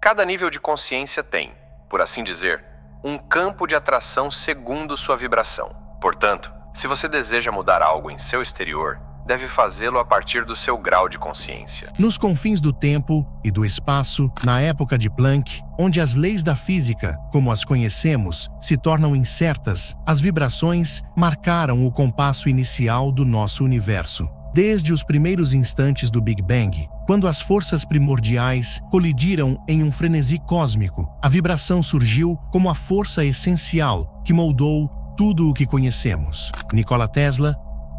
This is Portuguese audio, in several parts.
Cada nível de consciência tem, por assim dizer, um campo de atração segundo sua vibração. Portanto, se você deseja mudar algo em seu exterior, deve fazê-lo a partir do seu grau de consciência. Nos confins do tempo e do espaço, na época de Planck, onde as leis da física, como as conhecemos, se tornam incertas, as vibrações marcaram o compasso inicial do nosso universo. Desde os primeiros instantes do Big Bang, quando as forças primordiais colidiram em um frenesi cósmico, a vibração surgiu como a força essencial que moldou tudo o que conhecemos. Nikola Tesla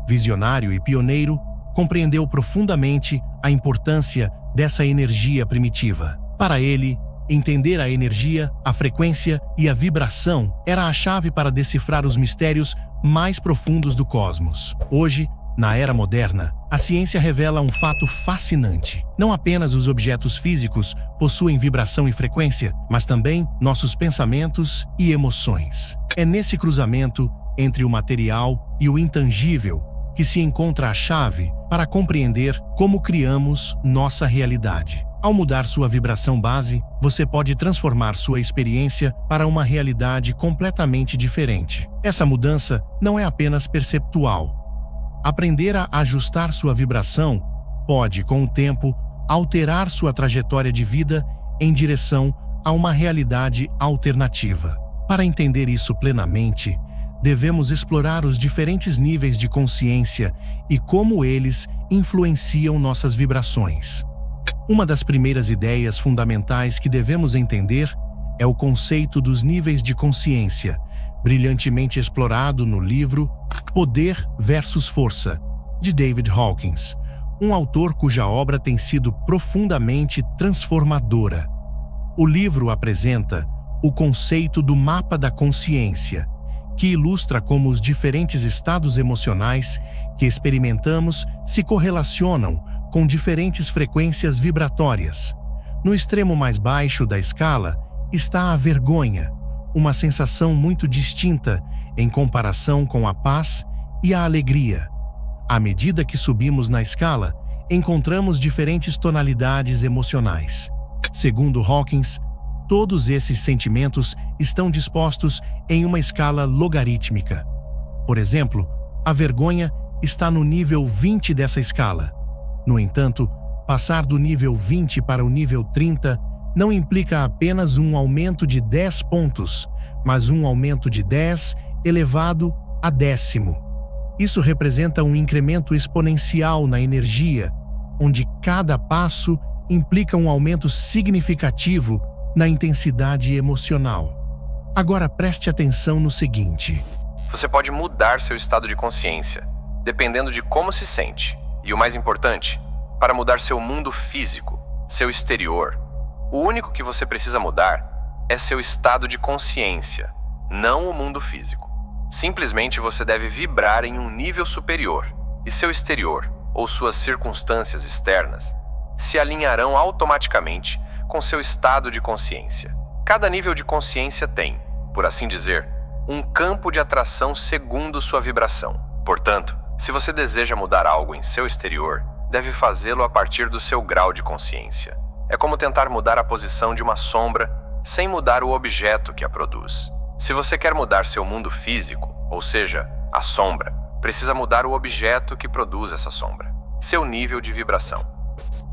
visionário e pioneiro, compreendeu profundamente a importância dessa energia primitiva. Para ele, entender a energia, a frequência e a vibração era a chave para decifrar os mistérios mais profundos do cosmos. Hoje, na era moderna, a ciência revela um fato fascinante. Não apenas os objetos físicos possuem vibração e frequência, mas também nossos pensamentos e emoções. É nesse cruzamento entre o material e o intangível que se encontra a chave para compreender como criamos nossa realidade. Ao mudar sua vibração base, você pode transformar sua experiência para uma realidade completamente diferente. Essa mudança não é apenas perceptual. Aprender a ajustar sua vibração pode, com o tempo, alterar sua trajetória de vida em direção a uma realidade alternativa. Para entender isso plenamente, devemos explorar os diferentes níveis de consciência e como eles influenciam nossas vibrações. Uma das primeiras ideias fundamentais que devemos entender é o conceito dos níveis de consciência, brilhantemente explorado no livro Poder versus Força, de David Hawkins, um autor cuja obra tem sido profundamente transformadora. O livro apresenta o conceito do mapa da consciência, que ilustra como os diferentes estados emocionais que experimentamos se correlacionam com diferentes frequências vibratórias. No extremo mais baixo da escala está a vergonha, uma sensação muito distinta em comparação com a paz e a alegria. À medida que subimos na escala, encontramos diferentes tonalidades emocionais. Segundo Hawkins, Todos esses sentimentos estão dispostos em uma escala logarítmica. Por exemplo, a vergonha está no nível 20 dessa escala. No entanto, passar do nível 20 para o nível 30 não implica apenas um aumento de 10 pontos, mas um aumento de 10 elevado a décimo. Isso representa um incremento exponencial na energia, onde cada passo implica um aumento significativo na intensidade emocional. Agora preste atenção no seguinte: você pode mudar seu estado de consciência, dependendo de como se sente. E o mais importante, para mudar seu mundo físico, seu exterior. O único que você precisa mudar é seu estado de consciência, não o mundo físico. Simplesmente você deve vibrar em um nível superior, e seu exterior, ou suas circunstâncias externas, se alinharão automaticamente com seu estado de consciência. Cada nível de consciência tem, por assim dizer, um campo de atração segundo sua vibração. Portanto, se você deseja mudar algo em seu exterior, deve fazê-lo a partir do seu grau de consciência. É como tentar mudar a posição de uma sombra sem mudar o objeto que a produz. Se você quer mudar seu mundo físico, ou seja, a sombra, precisa mudar o objeto que produz essa sombra, seu nível de vibração.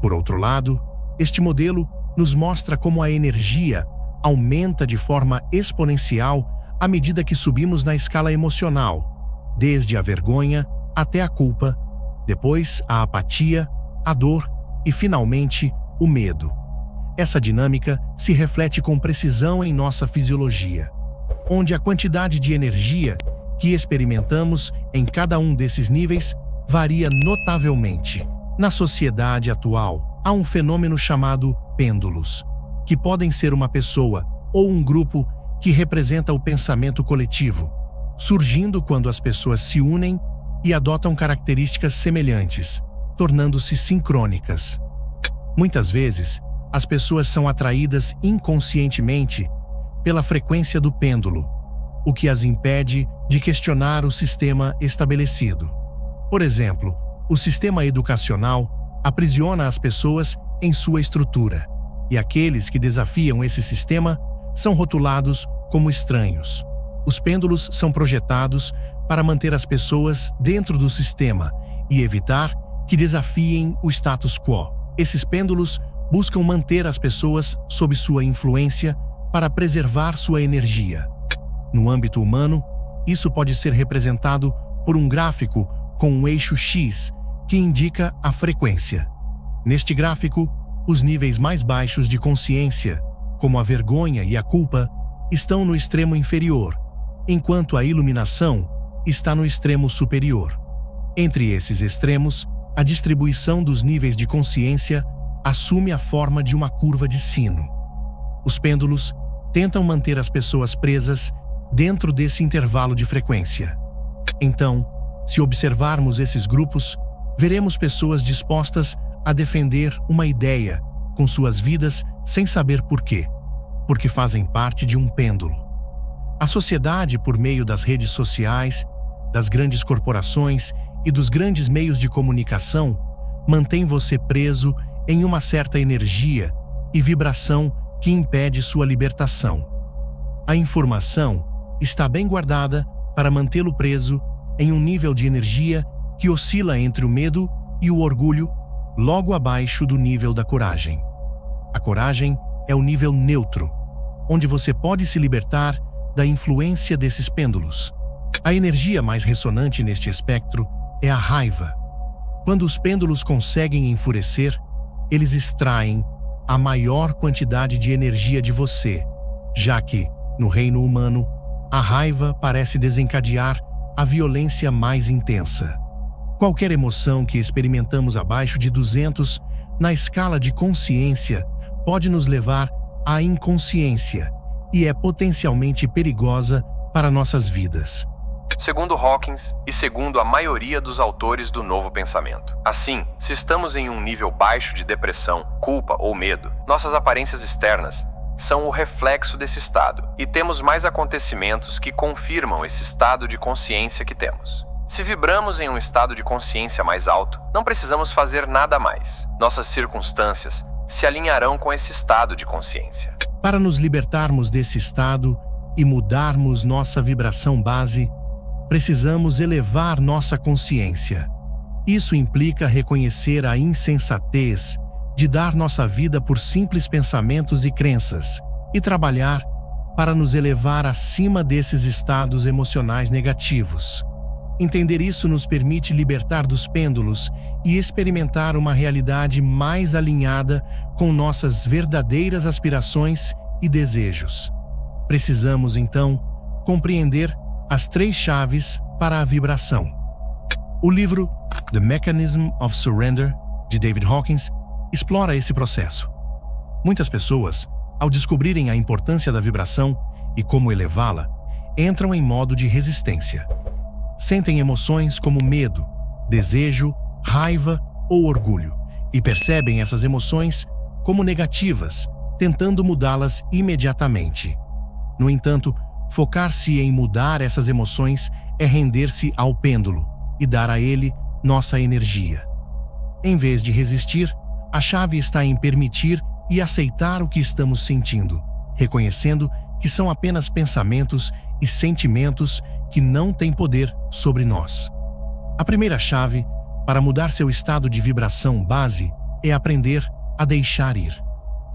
Por outro lado, este modelo nos mostra como a energia aumenta de forma exponencial à medida que subimos na escala emocional, desde a vergonha até a culpa, depois a apatia, a dor e, finalmente, o medo. Essa dinâmica se reflete com precisão em nossa fisiologia, onde a quantidade de energia que experimentamos em cada um desses níveis varia notavelmente. Na sociedade atual, há um fenômeno chamado pêndulos, que podem ser uma pessoa ou um grupo que representa o pensamento coletivo, surgindo quando as pessoas se unem e adotam características semelhantes, tornando-se sincrônicas. Muitas vezes, as pessoas são atraídas inconscientemente pela frequência do pêndulo, o que as impede de questionar o sistema estabelecido. Por exemplo, o sistema educacional aprisiona as pessoas em sua estrutura. e aqueles que desafiam esse sistema são rotulados como estranhos. Os pêndulos são projetados para manter as pessoas dentro do sistema e evitar que desafiem o status quo. Esses pêndulos buscam manter as pessoas sob sua influência para preservar sua energia. No âmbito humano, isso pode ser representado por um gráfico com um eixo X que indica a frequência. Neste gráfico, os níveis mais baixos de consciência, como a vergonha e a culpa, estão no extremo inferior, enquanto a iluminação está no extremo superior. Entre esses extremos, a distribuição dos níveis de consciência assume a forma de uma curva de sino. Os pêndulos tentam manter as pessoas presas dentro desse intervalo de frequência. Então, se observarmos esses grupos, veremos pessoas dispostas a defender uma ideia com suas vidas sem saber por quê, porque fazem parte de um pêndulo. A sociedade, por meio das redes sociais, das grandes corporações e dos grandes meios de comunicação, mantém você preso em uma certa energia e vibração que impede sua libertação. A informação está bem guardada para mantê-lo preso em um nível de energia que oscila entre o medo e o orgulho, logo abaixo do nível da coragem. A coragem é o nível neutro, onde você pode se libertar da influência desses pêndulos. A energia mais ressonante neste espectro é a raiva. Quando os pêndulos conseguem enfurecer, eles extraem a maior quantidade de energia de você, já que, no reino humano, a raiva parece desencadear a violência mais intensa. Qualquer emoção que experimentamos abaixo de 200 na escala de consciência pode nos levar à inconsciência e é potencialmente perigosa para nossas vidas segundo Hawkins e segundo a maioria dos autores do Novo Pensamento. Assim, se estamos em um nível baixo de depressão, culpa ou medo, nossas aparências externas são o reflexo desse estado e temos mais acontecimentos que confirmam esse estado de consciência que temos. Se vibramos em um estado de consciência mais alto, não precisamos fazer nada mais. Nossas circunstâncias se alinharão com esse estado de consciência. Para nos libertarmos desse estado e mudarmos nossa vibração base, precisamos elevar nossa consciência. Isso implica reconhecer a insensatez de dar nossa vida por simples pensamentos e crenças e trabalhar para nos elevar acima desses estados emocionais negativos. Entender isso nos permite libertar dos pêndulos e experimentar uma realidade mais alinhada com nossas verdadeiras aspirações e desejos. Precisamos, então, compreender as três chaves para a vibração. O livro The Mechanism of Surrender, de David Hawkins, explora esse processo. Muitas pessoas, ao descobrirem a importância da vibração e como elevá-la, entram em modo de resistência. Sentem emoções como medo, desejo, raiva ou orgulho e percebem essas emoções como negativas, tentando mudá-las imediatamente. No entanto, Focar-se em mudar essas emoções é render-se ao pêndulo e dar a ele nossa energia. Em vez de resistir, a chave está em permitir e aceitar o que estamos sentindo, reconhecendo que são apenas pensamentos e sentimentos que não têm poder sobre nós. A primeira chave para mudar seu estado de vibração base é aprender a deixar ir.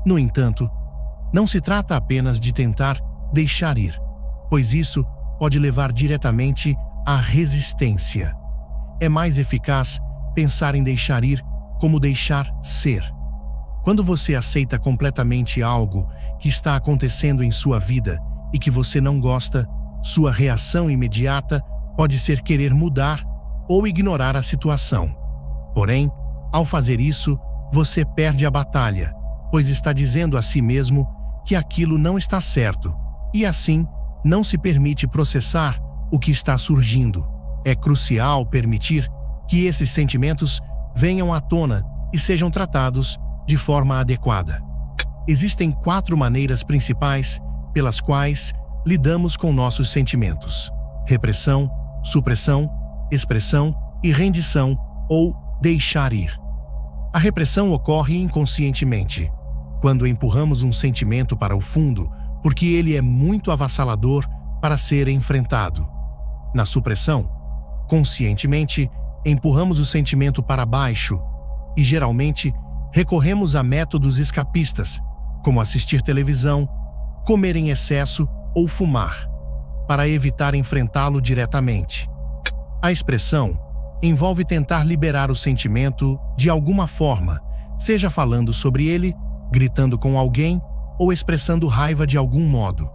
No entanto, não se trata apenas de tentar deixar ir, pois isso pode levar diretamente à resistência. É mais eficaz pensar em deixar ir como deixar ser. Quando você aceita completamente algo que está acontecendo em sua vida e que você não gosta, sua reação imediata pode ser querer mudar ou ignorar a situação. Porém, ao fazer isso, você perde a batalha, pois está dizendo a si mesmo que aquilo não está certo e assim não se permite processar o que está surgindo. É crucial permitir que esses sentimentos venham à tona e sejam tratados de forma adequada. Existem quatro maneiras principais pelas quais lidamos com nossos sentimentos: repressão, supressão, expressão e rendição ou deixar ir. A repressão ocorre inconscientemente. quando empurramos um sentimento para o fundo porque ele é muito avassalador para ser enfrentado. Na supressão, conscientemente, empurramos o sentimento para baixo e, geralmente, recorremos a métodos escapistas, como assistir televisão, comer em excesso ou fumar, para evitar enfrentá-lo diretamente. A expressão envolve tentar liberar o sentimento de alguma forma, seja falando sobre ele, gritando com alguém ou expressando raiva de algum modo.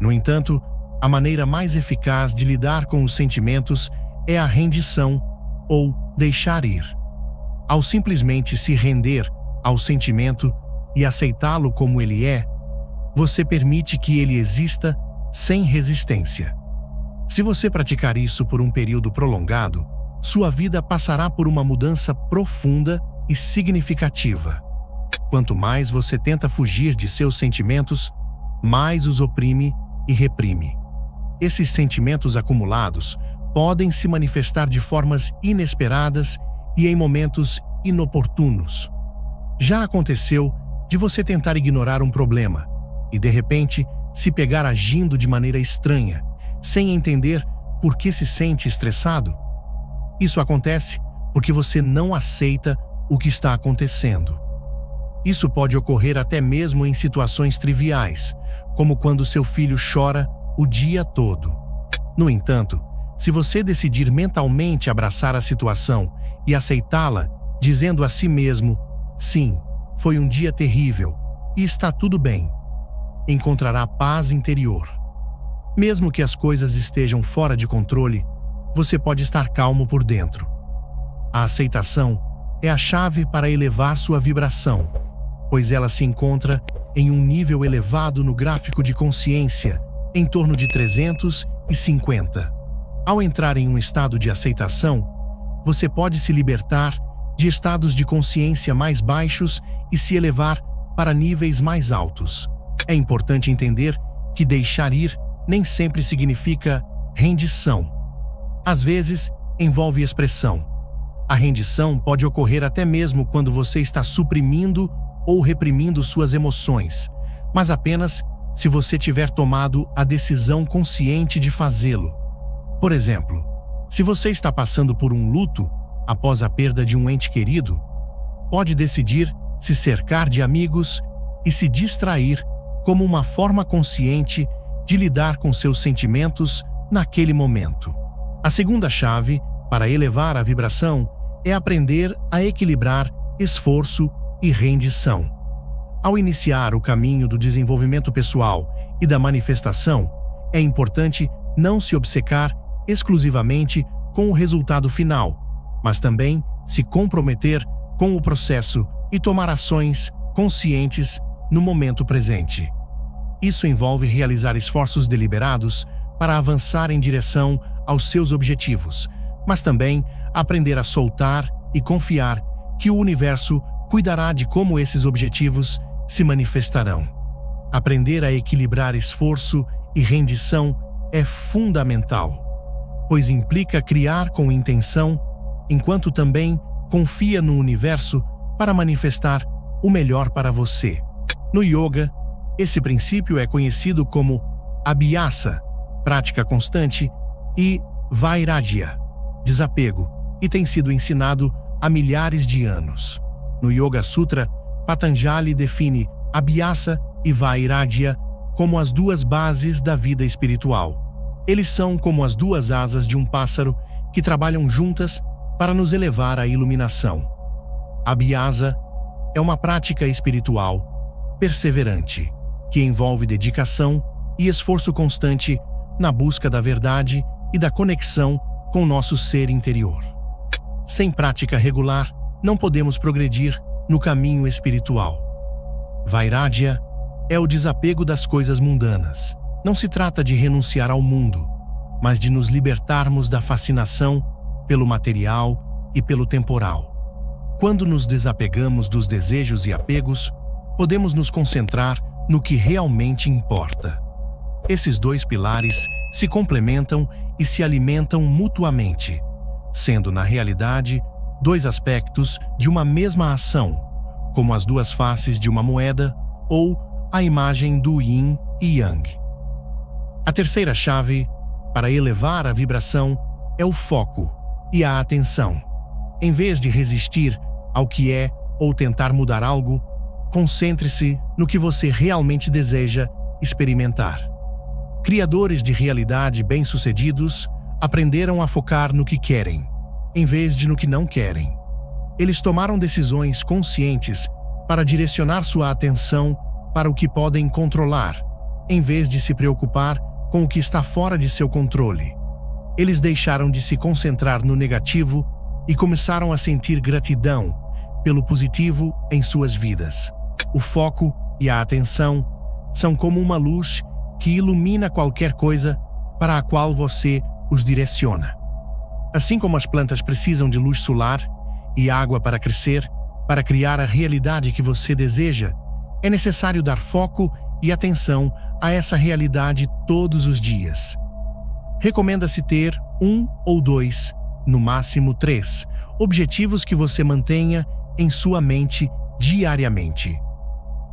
No entanto, a maneira mais eficaz de lidar com os sentimentos é a rendição ou deixar ir. Ao simplesmente se render ao sentimento e aceitá-lo como ele é, você permite que ele exista sem resistência. Se você praticar isso por um período prolongado, sua vida passará por uma mudança profunda e significativa. Quanto mais você tenta fugir de seus sentimentos, mais os oprime e reprime. Esses sentimentos acumulados podem se manifestar de formas inesperadas e em momentos inoportunos. Já aconteceu de você tentar ignorar um problema e, de repente, se pegar agindo de maneira estranha, sem entender por que se sente estressado? Isso acontece porque você não aceita o que está acontecendo. Isso pode ocorrer até mesmo em situações triviais, como quando seu filho chora o dia todo. No entanto, se você decidir mentalmente abraçar a situação e aceitá-la, dizendo a si mesmo: sim, foi um dia terrível e está tudo bem, encontrará paz interior. Mesmo que as coisas estejam fora de controle, você pode estar calmo por dentro. A aceitação é a chave para elevar sua vibração, pois ela se encontra em um nível elevado no gráfico de consciência em torno de 350. Ao entrar em um estado de aceitação, você pode se libertar de estados de consciência mais baixos e se elevar para níveis mais altos. É importante entender que deixar ir nem sempre significa rendição. Às vezes, envolve expressão. A rendição pode ocorrer até mesmo quando você está suprimindo ou reprimindo suas emoções, mas apenas se você tiver tomado a decisão consciente de fazê-lo. Por exemplo, se você está passando por um luto após a perda de um ente querido, pode decidir se cercar de amigos e se distrair como uma forma consciente de lidar com seus sentimentos naquele momento. A segunda chave para elevar a vibração é aprender a equilibrar esforço e rendição. Ao iniciar o caminho do desenvolvimento pessoal e da manifestação, é importante não se obcecar exclusivamente com o resultado final, mas também se comprometer com o processo e tomar ações conscientes no momento presente. Isso envolve realizar esforços deliberados para avançar em direção aos seus objetivos, mas também aprender a soltar e confiar que o universo cuidará de como esses objetivos se manifestarão. Aprender a equilibrar esforço e rendição é fundamental, pois implica criar com intenção, enquanto também confia no universo para manifestar o melhor para você. No yoga, esse princípio é conhecido como abhyasa, prática constante, e vairagya, desapego, e tem sido ensinado há milhares de anos. No Yoga Sutra, Patanjali define Abhyasa e Vairagya como as duas bases da vida espiritual. Eles são como as duas asas de um pássaro que trabalham juntas para nos elevar à iluminação. Abhyasa é uma prática espiritual perseverante que envolve dedicação e esforço constante na busca da verdade e da conexão com nosso ser interior. Sem prática regular, não podemos progredir no caminho espiritual. Vairagya é o desapego das coisas mundanas. Não se trata de renunciar ao mundo, mas de nos libertarmos da fascinação pelo material e pelo temporal. Quando nos desapegamos dos desejos e apegos, podemos nos concentrar no que realmente importa. Esses dois pilares se complementam e se alimentam mutuamente, sendo, na realidade, dois aspectos de uma mesma ação, como as duas faces de uma moeda ou a imagem do yin e yang. A terceira chave para elevar a vibração é o foco e a atenção. Em vez de resistir ao que é ou tentar mudar algo, concentre-se no que você realmente deseja experimentar. Criadores de realidade bem-sucedidos aprenderam a focar no que querem, em vez de no que não querem. Eles tomaram decisões conscientes para direcionar sua atenção para o que podem controlar, em vez de se preocupar com o que está fora de seu controle. Eles deixaram de se concentrar no negativo e começaram a sentir gratidão pelo positivo em suas vidas. O foco e a atenção são como uma luz que ilumina qualquer coisa para a qual você os direciona. Assim como as plantas precisam de luz solar e água para crescer, para criar a realidade que você deseja, é necessário dar foco e atenção a essa realidade todos os dias. Recomenda-se ter um ou dois, no máximo três, objetivos que você mantenha em sua mente diariamente.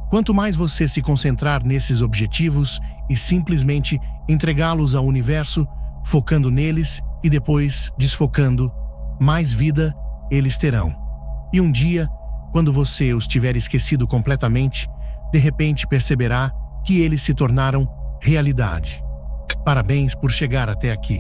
Quanto mais você se concentrar nesses objetivos e simplesmente entregá-los ao universo, focando neles e depois desfocando, mais vida eles terão. E um dia, quando você os tiver esquecido completamente, de repente perceberá que eles se tornaram realidade. Parabéns por chegar até aqui.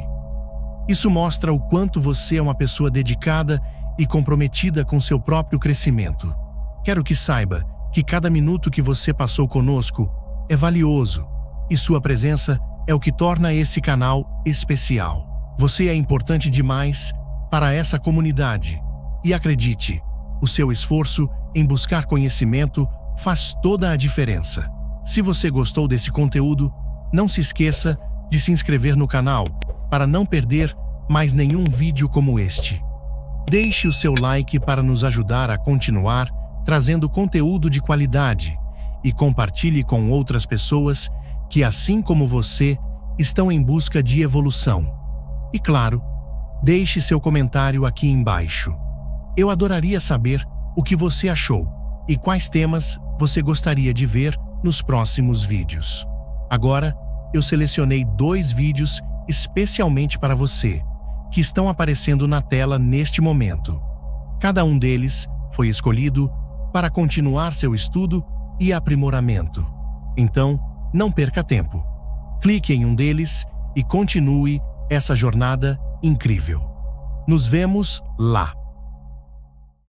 Isso mostra o quanto você é uma pessoa dedicada e comprometida com seu próprio crescimento. Quero que saiba que cada minuto que você passou conosco é valioso e sua presença é o que torna esse canal especial. Você é importante demais para essa comunidade e acredite, o seu esforço em buscar conhecimento faz toda a diferença. Se você gostou desse conteúdo, não se esqueça de se inscrever no canal para não perder mais nenhum vídeo como este. Deixe o seu like para nos ajudar a continuar trazendo conteúdo de qualidade e compartilhe com outras pessoas que, assim como você, estão em busca de evolução. E claro, deixe seu comentário aqui embaixo. Eu adoraria saber o que você achou e quais temas você gostaria de ver nos próximos vídeos. Agora, eu selecionei dois vídeos especialmente para você, que estão aparecendo na tela neste momento. Cada um deles foi escolhido para continuar seu estudo e aprimoramento. Então, não perca tempo. Clique em um deles e continue essa jornada incrível. Nos vemos lá!